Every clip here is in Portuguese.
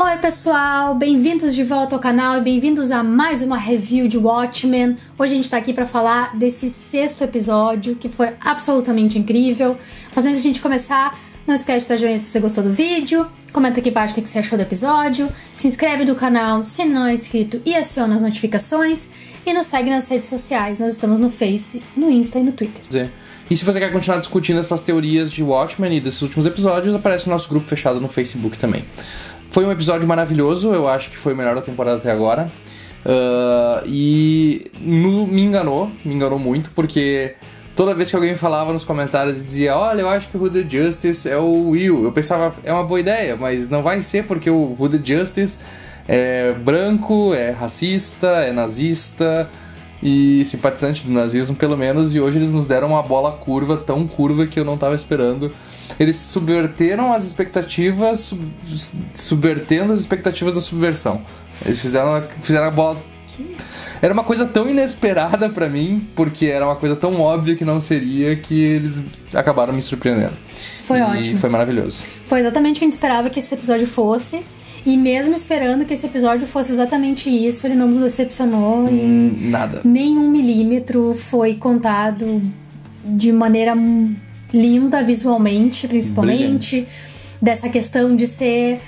Oi, pessoal, bem-vindos de volta ao canal e bem-vindos a mais uma review de Watchmen. Hoje a gente tá aqui para falar desse sexto episódio que foi absolutamente incrível. Mas antes de a gente começar, não esquece de dar joinha se você gostou do vídeo, comenta aqui embaixo o que você achou do episódio, se inscreve no canal se não é inscrito e aciona as notificações e nos segue nas redes sociais. Nós estamos no Face, no Insta e no Twitter. E se você quer continuar discutindo essas teorias de Watchmen e desses últimos episódios, aparece o nosso grupo fechado no Facebook também. Foi um episódio maravilhoso, eu acho que foi o melhor da temporada até agora. Uh, e no, me enganou, me enganou muito, porque toda vez que alguém falava nos comentários e dizia: Olha, eu acho que o Who the Justice é o Will, eu pensava, é uma boa ideia, mas não vai ser porque o Who the Justice é branco, é racista, é nazista e simpatizante do nazismo, pelo menos, e hoje eles nos deram uma bola curva, tão curva que eu não estava esperando. Eles subverteram as expectativas, sub, subvertendo as expectativas da subversão. Eles fizeram, fizeram a bola. Era uma coisa tão inesperada para mim, porque era uma coisa tão óbvia que não seria, que eles acabaram me surpreendendo. Foi e ótimo. foi maravilhoso. Foi exatamente o que a gente esperava que esse episódio fosse. E mesmo esperando que esse episódio fosse exatamente isso, ele não nos decepcionou Hum, em Nada. nenhum milímetro. Foi contado de maneira linda visualmente, principalmente. Dessa questão de ser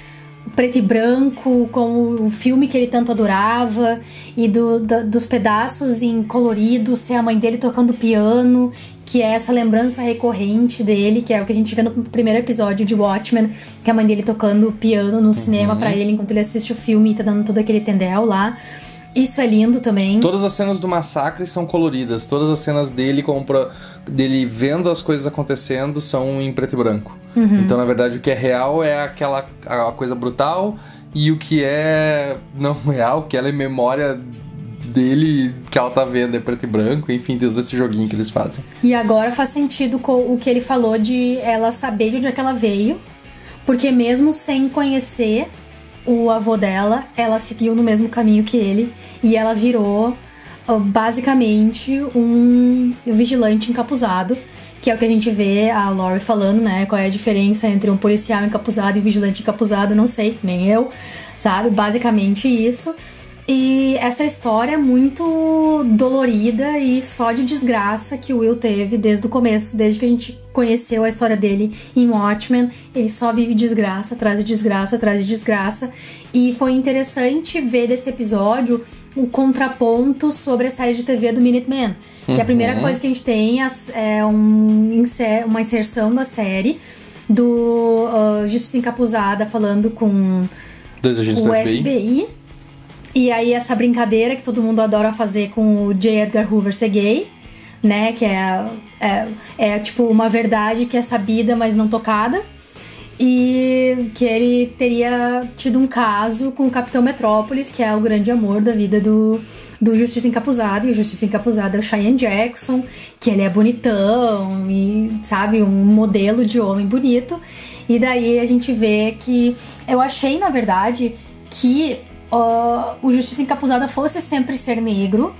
preto e branco, como o filme que ele tanto adorava, e do, dos pedaços em colorido, ser a mãe dele tocando piano, que é essa lembrança recorrente dele, que é o que a gente vê no primeiro episódio de Watchmen, que é a mãe dele tocando piano no cinema pra ele enquanto ele assiste o filme e tá dando todo aquele tendel lá. Isso é lindo também. Todas as cenas do massacre são coloridas. Todas as cenas dele com pro- dele vendo as coisas acontecendo são em preto e branco. Então, na verdade, o que é real é aquela a coisa brutal e o que é não real, que ela é memória dele que ela tá vendo é preto e branco, enfim, todo esse joguinho que eles fazem. E agora faz sentido com o que ele falou de ela saber de onde é que ela veio, porque mesmo sem conhecer o avô dela, ela seguiu no mesmo caminho que ele e ela virou basicamente um vigilante encapuzado, que é o que a gente vê a Lori falando, né? Qual é a diferença entre um policial encapuzado e um vigilante encapuzado, não sei, nem eu, sabe? Basicamente isso. E essa história é muito dolorida e só de desgraça que o Will teve desde o começo, desde que a gente conheceu a história dele em Watchmen. Ele só vive desgraça, atrás de desgraça, atrás de desgraça. E foi interessante ver desse episódio o contraponto sobre a série de TV do Minuteman. Que a primeira coisa que a gente tem as- é um uma inserção da série do ah, Justiça Encapuzada falando com Dois agentes o do FBI. FBI. E aí essa brincadeira que todo mundo adora fazer com o J. Edgar Hoover ser gay, né? Que é, é, é tipo uma verdade que é sabida, mas não tocada. E que ele teria tido um caso com o Capitão Metrópolis, que é o grande amor da vida do, do Justiça Encapuzada. E o Justiça Encapuzada é o Cheyenne Jackson, que ele é bonitão e, sabe, um modelo de homem bonito. E daí a gente vê que eu achei, na verdade, que ó, o Justiça Encapuzada fosse sempre ser negro,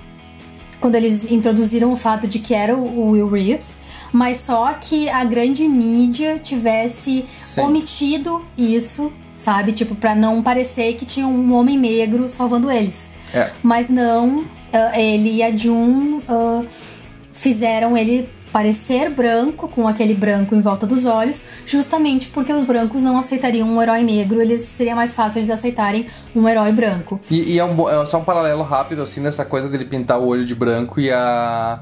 quando eles introduziram o fato de que era o Will Reeves, mas só que a grande mídia tivesse Sim. omitido isso, sabe? Tipo, pra não parecer que tinha um homem negro salvando eles. É. Mas não, ah, ele e a June ah, fizeram ele parecer branco, com aquele branco em volta dos olhos, justamente porque os brancos não aceitariam um herói negro, eles seria mais fácil eles aceitarem um herói branco. E, e é, um, é só um paralelo rápido, assim, nessa coisa dele pintar o olho de branco e a.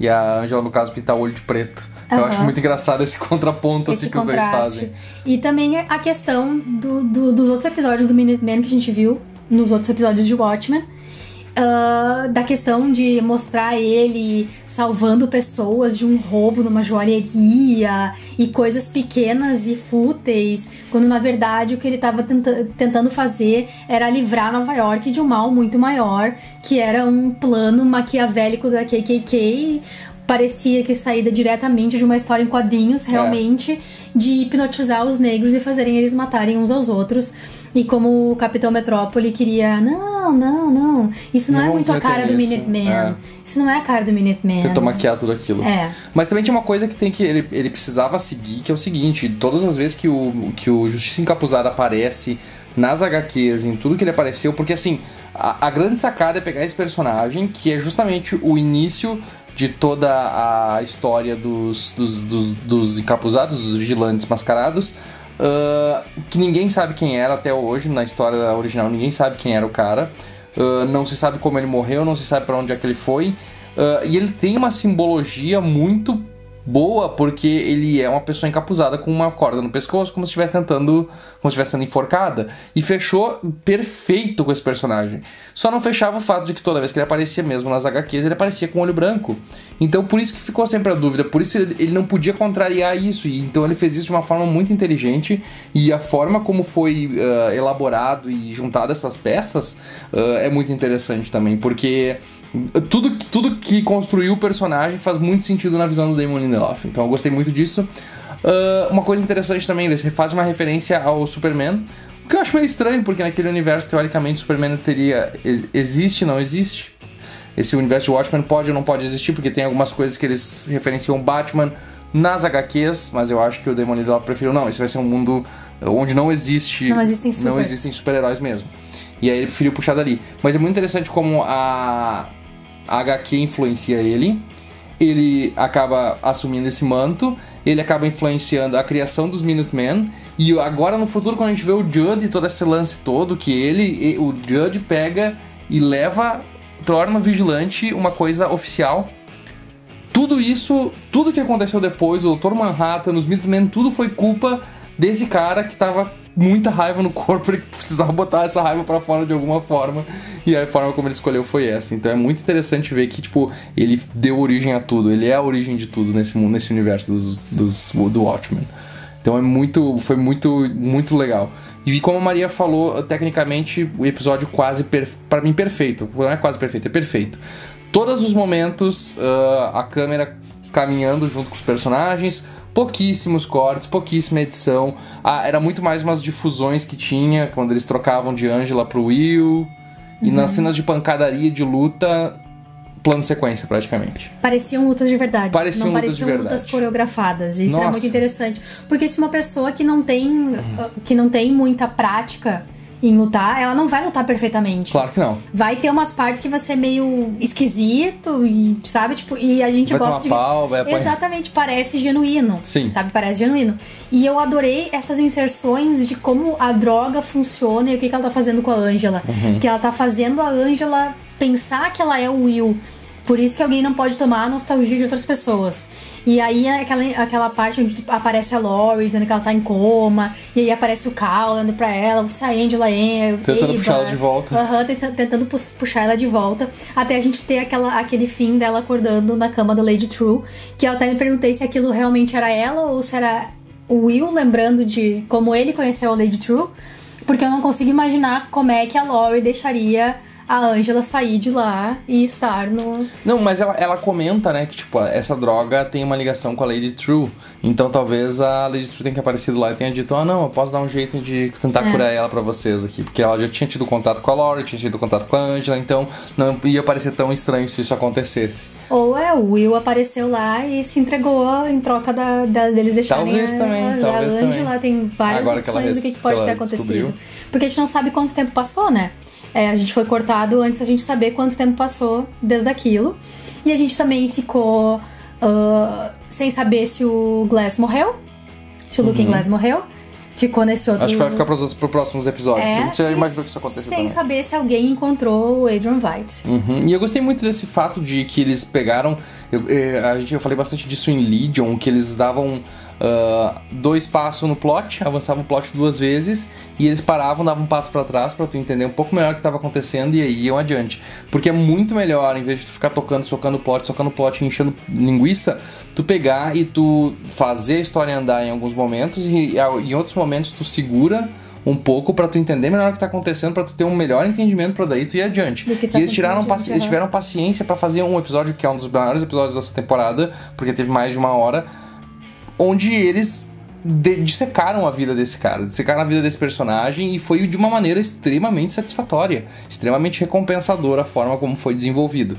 E a Angela, no caso, pintar o olho de preto. Eu Aham. acho muito engraçado esse contraponto assim, esse que os dois fazem. E também a questão do- do- dos outros episódios do Minuteman que a gente viu nos outros episódios de Watchmen. Ah, da questão de mostrar ele salvando pessoas de um roubo numa joalheria e coisas pequenas e fúteis, quando na verdade o que ele estava tentando fazer era livrar Nova York de um mal muito maior, que era um plano maquiavélico da KKK parecia que saída diretamente de uma história em quadrinhos, É. realmente, de hipnotizar os negros e fazerem eles matarem uns aos outros. E como o Capitão Metrópole queria, não, não, não, isso não, Não é muito a cara do nisso." Minuteman. É. Isso não é a cara do Minuteman. Tentou maquiar tudo aquilo. É. Mas também tinha uma coisa que tem que ele, ele precisava seguir, que é o seguinte: todas as vezes que o, que o Justiça Encapuzada aparece nas HQs, em tudo que ele apareceu, porque assim, a, a grande sacada é pegar esse personagem, que é justamente o início de toda a história dos, dos, dos, dos encapuzados, dos vigilantes mascarados. ah, que ninguém sabe quem era até hoje, na história original, ninguém sabe quem era o cara. Ah, não se sabe como ele morreu, não se sabe para onde é que ele foi. Ah, e ele tem uma simbologia muito boa, porque ele é uma pessoa encapuzada com uma corda no pescoço, como se estivesse tentando. como se estivesse sendo enforcada. E fechou perfeito com esse personagem. Só não fechava o fato de que toda vez que ele aparecia mesmo nas HQs, ele aparecia com olho branco. Então por isso que ficou sempre a dúvida, por isso ele não podia contrariar isso. E então ele fez isso de uma forma muito inteligente. E a forma como foi ah, elaborado e juntado essas peças ah, é muito interessante também, porque tudo, tudo que construiu o personagem faz muito sentido na visão do Damon Lindelof. Então eu gostei muito disso. Ah, uma coisa interessante também, eles fazem uma referência ao Superman. O que eu acho meio estranho, porque naquele universo, teoricamente, o Superman teria. ex- Existe, não existe. Esse universo de Watchmen pode ou não pode existir, porque tem algumas coisas que eles referenciam Batman nas HQs, mas eu acho que o Damon Lindelof preferiu, não, esse vai ser um mundo onde não existe. Não existem super-heróis mesmo. E aí ele preferiu puxar dali. Mas é muito interessante como a, a HQ influencia ele. Ele acaba assumindo esse manto, ele acaba influenciando a criação dos Minutemen. E agora no futuro, quando a gente vê o Judd e todo esse lance todo, que ele, o Judd pega e leva, torna o vigilante uma coisa oficial. Tudo isso, tudo que aconteceu depois, o Dr. Manhattan, os Minutemen, tudo foi culpa desse cara que tava muita raiva no corpo e precisava botar essa raiva pra fora de alguma forma. E a forma como ele escolheu foi essa. Então é muito interessante ver que, tipo, ele deu origem a tudo. Ele é a origem de tudo nesse mundo, nesse universo dos, dos, do Watchmen. Então é muito, foi muito, muito legal. E como a Maria falou, tecnicamente o episódio quase para mim perfeito. Não é quase perfeito, é perfeito. Todos os momentos, ah, a câmera caminhando junto com os personagens, pouquíssimos cortes, pouquíssima edição. Ah, era muito mais umas difusões que tinha quando eles trocavam de Angela pro Will. E nas cenas de pancadaria, de luta, plano sequência praticamente. Pareciam lutas de verdade. Pareciam não lutas de pareciam lutas verdade. coreografadas. Isso era Nossa. muito interessante. Porque se uma pessoa que não tem que não tem muita prática em lutar, ela não vai lutar perfeitamente. Claro que não. Vai ter umas partes que vai ser meio esquisito e, sabe, tipo, e a gente Vai gosta de pau, vai. Exatamente, parece genuíno. Sim. Sabe, parece genuíno. E eu adorei essas inserções de como a droga funciona e o que, que ela tá fazendo com a Angela. Uhum. Que ela tá fazendo a Angela pensar que ela é o Will. Por isso que alguém não pode tomar a nostalgia de outras pessoas. E aí é aquela, aquela parte onde aparece a Lori dizendo que ela tá em coma. E aí aparece o Cal olhando pra ela. Você a Angela é. Tentando puxar ela de volta. Aham, tenta- tentando puxar ela de volta. Até a gente ter aquela, aquele fim dela acordando na cama da Lady True. Que eu até me perguntei se aquilo realmente era ela ou se era o Will lembrando de como ele conheceu a Lady True. Porque eu não consigo imaginar como é que a Lori deixaria a Angela sair de lá e estar no. Não, mas ela, ela comenta, né, que tipo, essa droga tem uma ligação com a Lady True. Então talvez a Lady True tenha aparecido lá e tenha dito, ah não, eu posso dar um jeito de tentar É. curar ela pra vocês aqui. Porque ela já tinha tido contato com a Laurie, tinha tido contato com a Angela, então não ia parecer tão estranho se isso acontecesse. Ou é, o Will apareceu lá e se entregou em troca da, da- deles deixarem Talvez a, também, a, talvez a Angela. também. Tem várias Agora que ela opções do que, res- que pode que ter acontecido. descobriu. Porque a gente não sabe quanto tempo passou, né? É, a gente foi cortado antes da gente saber quanto tempo passou desde aquilo. E a gente também ficou ah, sem saber se o Glass morreu. Se o Looking Glass morreu. Ficou nesse outro. Uhum. Acho que vai ficar pros, outros, pros próximos episódios. É, a gente já imaginou que isso aconteceu Sem também. saber se alguém encontrou o Adrian White. Uhum. E eu gostei muito desse fato de que eles pegaram. Eu, eh, a gente, eu falei bastante disso em Legion, que eles davam ah, dois passos no plot, avançavam o plot duas vezes, e eles paravam, davam um passo pra trás pra tu entender um pouco melhor o que estava acontecendo e aí iam adiante. Porque é muito melhor, em vez de tu ficar tocando, socando plot, socando plot, enchendo linguiça, tu pegar e tu fazer a história andar em alguns momentos e, e em outros momentos tu segura um pouco para tu entender melhor o que tá acontecendo, para tu ter um melhor entendimento para daí tu ir adiante. Tá e eles tiraram paci- eles tiveram paciência para fazer um episódio que é um dos maiores episódios dessa temporada, porque teve mais de uma hora, onde eles de- dissecaram a vida desse cara, dissecaram a vida desse personagem e foi de uma maneira extremamente satisfatória, extremamente recompensadora a forma como foi desenvolvido.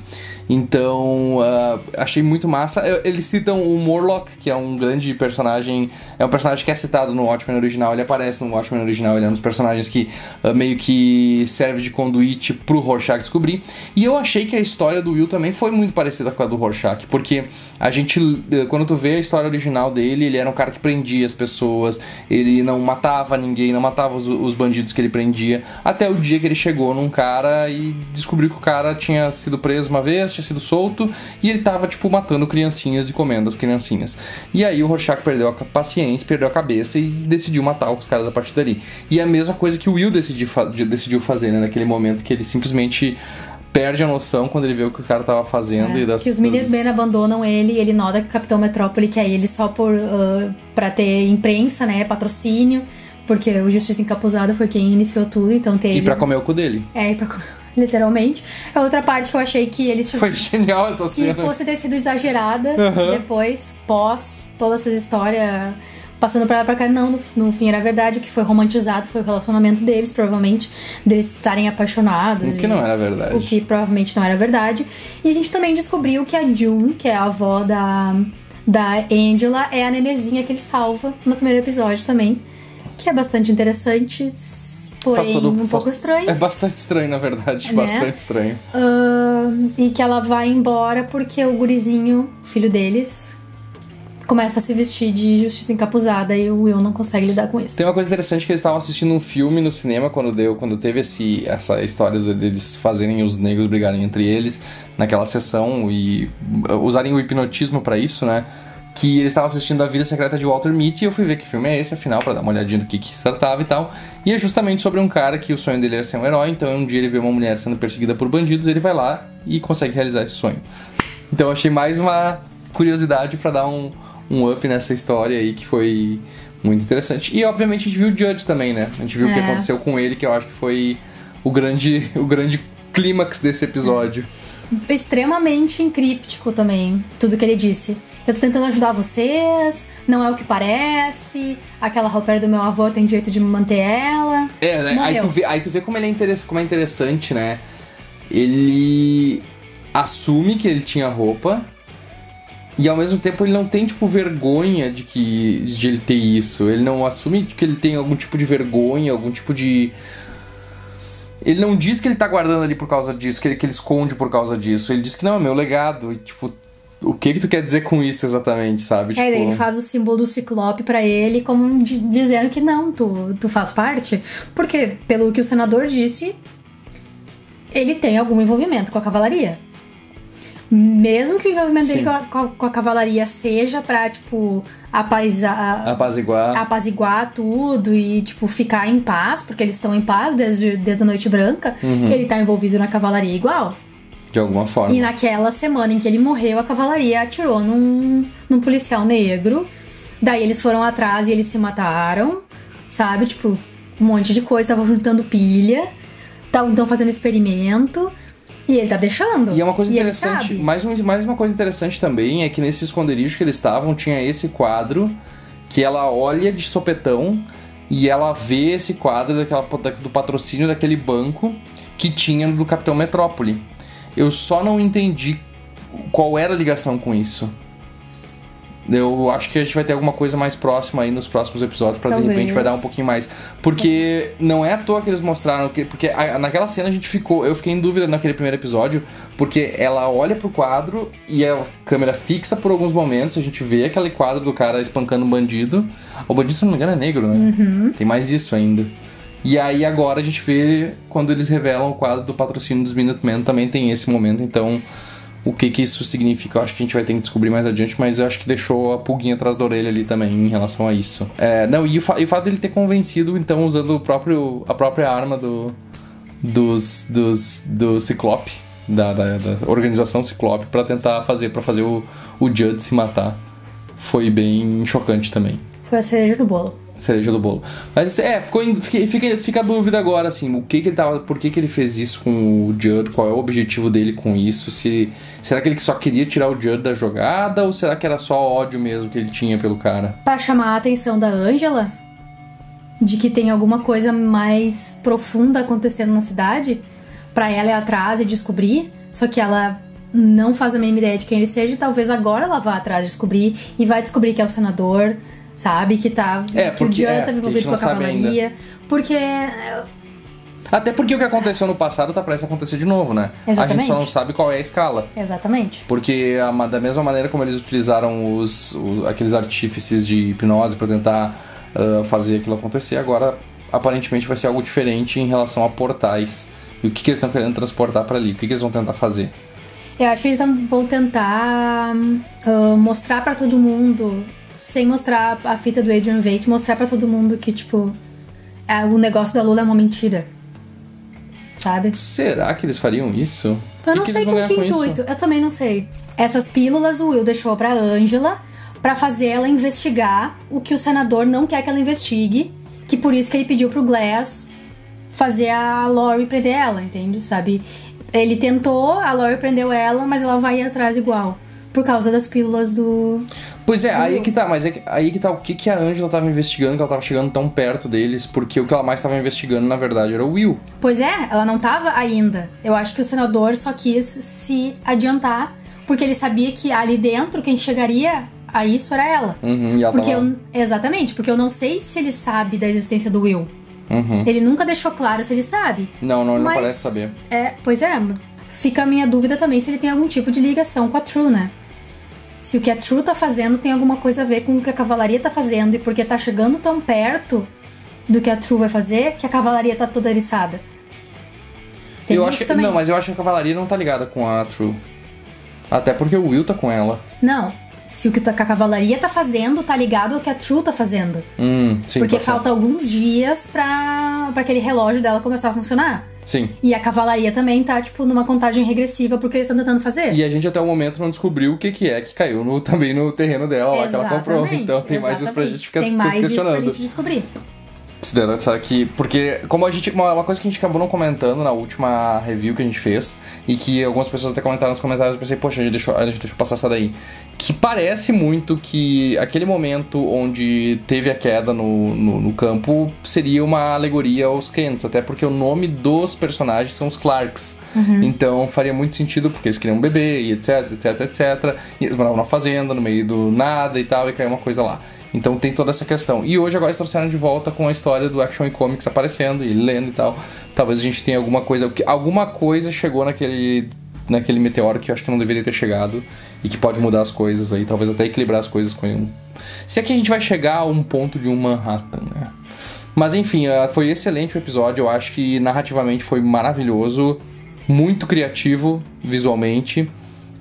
Então, ah, achei muito massa. Eles citam o Morlock, que é um grande personagem, é um personagem que é citado no Watchmen original, ele aparece no Watchmen original, ele é um dos personagens que ah, meio que serve de conduíte pro Rorschach descobrir. E eu achei que a história do Will também foi muito parecida com a do Rorschach, porque a gente, eh, quando tu vê a história original dele, ele era um cara que prendia as pessoas, ele não matava ninguém, não matava os, os bandidos que ele prendia, até o dia que ele chegou num cara e descobriu que o cara tinha sido preso uma vez, tinha sido solto, e ele tava, tipo, matando criancinhas e comendo as criancinhas. E aí o Rorschach perdeu a paciência, perdeu a cabeça e decidiu matar os caras a partir dali. E é a mesma coisa que o Will decidiu, fa- decidiu fazer, né, naquele momento que ele simplesmente perde a noção quando ele vê o que o cara tava fazendo e das... É, que os das... abandonam ele e ele nota que o Capitão Metrópole quer ele só por ah, pra ter imprensa, né? Patrocínio. Porque o Justiça Encapuzada foi quem iniciou tudo, então tem E eles... pra comer o cu dele. É, e pra comer, literalmente. A outra parte que eu achei que eles Foi genial essa que cena. fosse ter sido exagerada depois, pós toda essa história passando pra lá e pra cá. Não, no, no fim era verdade. O que foi romantizado foi o relacionamento deles, provavelmente, deles estarem apaixonados. O que e- não era verdade. O que provavelmente não era verdade. E a gente também descobriu que a June, que é a avó da, da Angela, é a nenezinha que ele salva no primeiro episódio também. Que é bastante interessante, porém um faz- pouco estranho. É bastante estranho, na verdade. Né? Bastante estranho. Ahn, e que ela vai embora porque o gurizinho, filho deles, começa a se vestir de justiça encapuzada e o Will não consegue lidar com isso. Tem uma coisa interessante que eles estavam assistindo um filme no cinema quando deu, quando teve esse, essa história de- deles fazerem os negros brigarem entre eles naquela sessão e uh, usarem o hipnotismo pra isso, né? Que eles estavam assistindo a vida secreta de Walter Mitty e eu fui ver que filme é esse, afinal, pra dar uma olhadinha do que, que se tratava e tal. E é justamente sobre um cara que o sonho dele era ser um herói, então um dia ele vê uma mulher sendo perseguida por bandidos, ele vai lá e consegue realizar esse sonho. Então eu achei mais uma curiosidade pra dar um, um up nessa história aí que foi muito interessante. E obviamente a gente viu o Judge também, né? A gente viu o que É. aconteceu com ele, que eu acho que foi o grande, o grande clímax desse episódio. Extremamente encríptico também, tudo que ele disse. Eu tô tentando ajudar vocês, não é o que parece, aquela roupa do meu avô, tem direito de manter ela. É, né? Aí tu, vê, aí tu vê como ele é, interess, como é interessante, né? Ele assume que ele tinha roupa e ao mesmo tempo ele não tem, tipo, vergonha de que de ele ter isso. Ele não assume que ele tem algum tipo de vergonha, algum tipo de. Ele não diz que ele tá guardando ali por causa disso, que ele, que ele esconde por causa disso. Ele diz que não, é meu legado. E, tipo, o que que tu quer dizer com isso exatamente, sabe? É, tipo... ele faz o símbolo do ciclope pra ele, como di- dizendo que não, tu, tu faz parte. Porque, pelo que o senador disse, ele tem algum envolvimento com a cavalaria. Mesmo que o envolvimento dele com a, com a- com a cavalaria seja pra, tipo, apaisar, Apaziguar. apaziguar tudo e, tipo, ficar em paz, porque eles estão em paz desde, desde a Noite Branca, ele tá envolvido na cavalaria igual. De alguma forma. E naquela semana em que ele morreu, a cavalaria atirou num, num policial negro. Daí eles foram atrás e eles se mataram, sabe? Tipo, um monte de coisa, estavam juntando pilha, estavam fazendo experimento. E ele tá deixando. E é uma coisa ele interessante, mais, um- mais uma coisa interessante também é que nesse esconderijo que eles estavam tinha esse quadro que ela olha de sopetão e ela vê esse quadro daquela, da- do patrocínio daquele banco que tinha do Capitão Metrópole. Eu só não entendi qual era a ligação com isso. Eu acho que a gente vai ter alguma coisa mais próxima aí nos próximos episódios pra de Talvez. repente vai dar um pouquinho mais. Porque não é à toa que eles mostraram que porque a- naquela cena a gente ficou, eu fiquei em dúvida naquele primeiro episódio, porque ela olha pro quadro e a câmera fixa por alguns momentos, a gente vê aquele quadro do cara espancando um bandido. O bandido, se não me engano, é negro, né? Tem mais isso ainda. E aí agora a gente vê quando eles revelam o quadro do patrocínio dos Minutemen também tem esse momento, então o que que isso significa, eu acho que a gente vai ter que descobrir mais adiante, mas eu acho que deixou a pulguinha atrás da orelha ali também em relação a isso. É, não, e o, e o fato dele ter convencido, então, usando o próprio, a própria arma do, dos, dos, do Ciclope, da, da, da organização Ciclope, pra tentar fazer, para fazer o, o Judd se matar. Foi bem chocante também. Foi a cereja do bolo. Cereja do bolo. Mas é, ficou, fica, fica, a dúvida agora, assim, o que que ele tava. Por que, que ele fez isso com o Judd? Qual é o objetivo dele com isso? Se, será que ele só queria tirar o Judd da jogada? Ou será que era só ódio mesmo que ele tinha pelo cara? Pra chamar a atenção da Angela de que tem alguma coisa mais profunda acontecendo na cidade, para ela ir atrás e descobrir, só que ela não faz a mínima ideia de quem ele seja, e talvez agora ela vá atrás descobrir e vai descobrir que é o senador, sabe? Que tá. É, que o porque- Jan é, tá porque a envolvido com a cavalaria. Porque. Até porque o que aconteceu no passado tá prestes a acontecer de novo, né? A gente Exatamente. só não sabe qual é a escala. Exatamente. Porque a da mesma maneira como eles utilizaram os, os- aqueles artífices de hipnose para tentar ah, fazer aquilo acontecer, agora aparentemente vai ser algo diferente em relação a portais. E o que, que eles estão querendo transportar para ali? O que, que eles vão tentar fazer? Eu acho que eles vão- tentar ah, mostrar pra todo mundo, sem mostrar a fita do Adrian Veidt, mostrar pra todo mundo que, tipo, é, o negócio da Lula é uma mentira. Sabe? Será que eles fariam isso? Eu não que, sei com que com intuito. isso? Eu também não sei. Essas pílulas o Will deixou pra Angela pra fazer ela investigar o que o senador não quer que ela investigue, que por isso que ele pediu pro Glass fazer a Lori prender ela, entende? Sabe? Ele tentou, a Lori prendeu ela, mas ela vai atrás igual. Por causa das pílulas do. Pois é, aí que tá, mas é que- aí que tá o que, que a Angela tava investigando, que ela tava chegando tão perto deles, porque o que ela mais tava investigando, na verdade, era o Will. Pois é, ela não tava ainda. Eu acho que o senador só quis se adiantar, porque ele sabia que ali dentro quem chegaria a isso era ela. Uhum, e ela Porque eu, exatamente, porque eu não sei se ele sabe da existência do Will. Uhum. Ele nunca deixou claro se ele sabe. Não, não, ele não Mas- parece saber. É, pois é. Fica a minha dúvida também se ele tem algum tipo de ligação com a True, né? Se o que a True tá fazendo tem alguma coisa a ver com o que a cavalaria tá fazendo e porque tá chegando tão perto do que a True vai fazer que a cavalaria tá toda eriçada. Tem eu acho que, não, mas eu acho que a cavalaria não tá ligada com a True. Até porque o Will tá com ela. Não, se o que a cavalaria tá fazendo tá ligado ao que a True tá fazendo. Hum, sim. Porque falta alguns dias pra, pra aquele relógio dela começar a funcionar. Sim. E a cavalaria também tá, tipo, numa contagem regressiva porque eles estão tentando fazer. E a gente até o momento não descobriu o que, que é que caiu no, também no terreno dela lá que ela comprou. Exatamente, Então tem mais isso pra exatamente. gente ficar Tem mais isso pra questionando. gente descobrir. Se que. Porque, como a gente. Uma, uma coisa que a gente acabou não comentando na última review que a gente fez, e que algumas pessoas até comentaram nos comentários, eu pensei, poxa, a gente deixou, a gente deixou passar essa daí. Que parece muito que aquele momento onde teve a queda no, no, no campo seria uma alegoria aos Kents, até porque o nome dos personagens são os Clarks. Então faria muito sentido, porque eles queriam um bebê, e etc, etc, etc. E eles moravam na fazenda, no meio do nada e tal, e caiu uma coisa lá. Então tem toda essa questão. E hoje agora eles trouxeram de volta com a história do Action e Comics aparecendo e lendo e tal. Talvez a gente tenha alguma coisa. Alguma coisa chegou naquele. Naquele meteoro que eu acho que não deveria ter chegado e que pode mudar as coisas aí, talvez até equilibrar as coisas com ele. Se é que a gente vai chegar a um ponto de um Manhattan, né? Mas enfim, ah, foi excelente o episódio. Eu acho que narrativamente foi maravilhoso, muito criativo visualmente.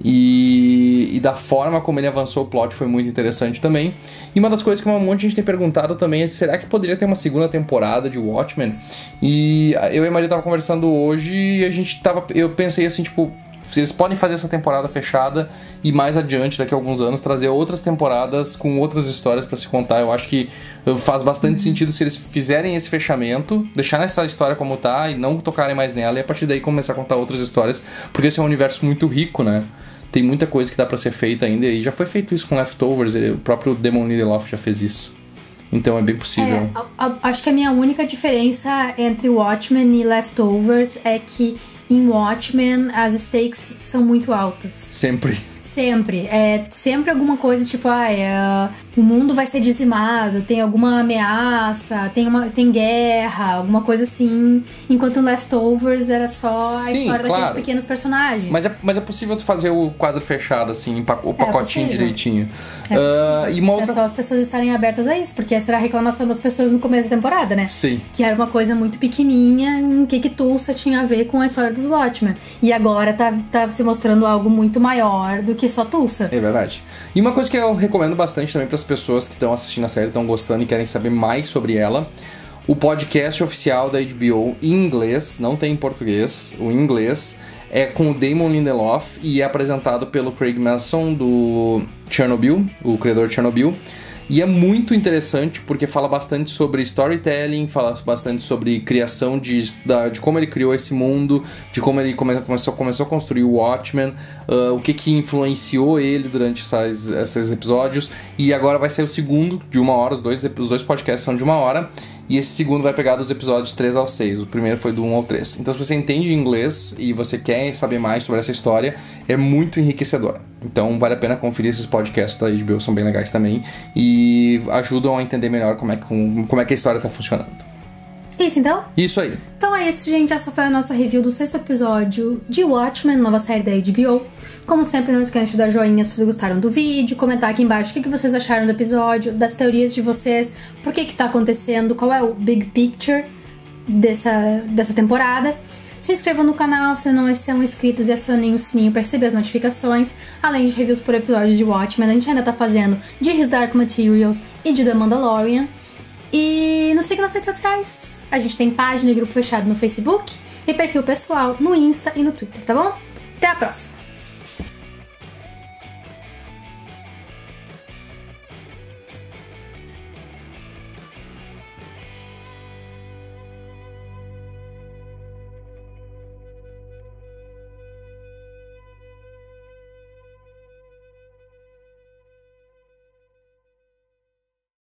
E, e da forma como ele avançou o plot foi muito interessante também. E uma das coisas que um monte de gente tem perguntado também é: será que poderia ter uma segunda temporada de Watchmen? E eu e a Maria tava conversando hoje e a gente tava. Eu pensei assim, tipo. Eles podem fazer essa temporada fechada e mais adiante, daqui a alguns anos, trazer outras temporadas com outras histórias pra se contar. Eu acho que faz bastante sentido se eles fizerem esse fechamento, deixar essa história como tá e não tocarem mais nela e a partir daí começar a contar outras histórias, porque esse é um universo muito rico, né? Tem muita coisa que dá pra ser feita ainda e já foi feito isso com Leftovers, o próprio Demon Lindelof já fez isso. Então é bem possível. É, a- a- acho que a minha única diferença entre Watchmen e Leftovers é que em Watchmen as stakes são muito altas. Sempre. Sempre. É sempre alguma coisa tipo, ah, é, o mundo vai ser dizimado, tem alguma ameaça, tem, uma, tem guerra, alguma coisa assim. Enquanto Leftovers era só a Sim, história daqueles claro. pequenos personagens. Mas é, mas é possível tu fazer o quadro fechado, assim, o pacotinho possível. direitinho. É possível. e uma É outra. só as pessoas estarem abertas a isso, porque essa era a reclamação das pessoas no começo da temporada, né? Sim. Que era uma coisa muito pequenininha, em que que Tulsa tinha a ver com a história dos Watchmen. E agora tá, tá se mostrando algo muito maior do que só Tulsa. É verdade. E uma coisa que eu recomendo bastante também para as pessoas que estão assistindo a série, estão gostando e querem saber mais sobre ela, o podcast oficial da HBO em inglês, não tem em português, o inglês é com o Damon Lindelof e é apresentado pelo Craig Mason do Chernobyl, o criador de Chernobyl. E é muito interessante porque fala bastante sobre storytelling, fala bastante sobre criação de, de como ele criou esse mundo, de como ele come, começou, começou a construir o Watchmen, uh, o que que influenciou ele durante essas, esses episódios. E agora vai ser o segundo de uma hora, os dois, os dois podcasts são de uma hora. E esse segundo vai pegar dos episódios 3 ao 6. O primeiro foi do 1 ao 3. Então, se você entende inglês e você quer saber mais sobre essa história, é muito enriquecedor. Então, vale a pena conferir esses podcasts da HBO, são bem legais também. E ajudam a entender melhor como é que, como é que a história está funcionando. Isso então? Isso aí. Então é isso, gente. Essa foi a nossa review do sexto episódio de Watchmen, nova série da HBO. Como sempre, não esquece de dar joinha se vocês gostaram do vídeo, comentar aqui embaixo o que vocês acharam do episódio, das teorias de vocês, por que que tá acontecendo, qual é o big picture dessa, dessa temporada. Se inscrevam no canal se não são inscritos e acionem o sininho para receber as notificações, além de reviews por episódios de Watchmen. A gente ainda tá fazendo de His Dark Materials e de The Mandalorian. E nos siga nas redes sociais. A gente tem página e grupo fechado no Facebook e perfil pessoal no Insta e no Twitter, tá bom? Até a próxima!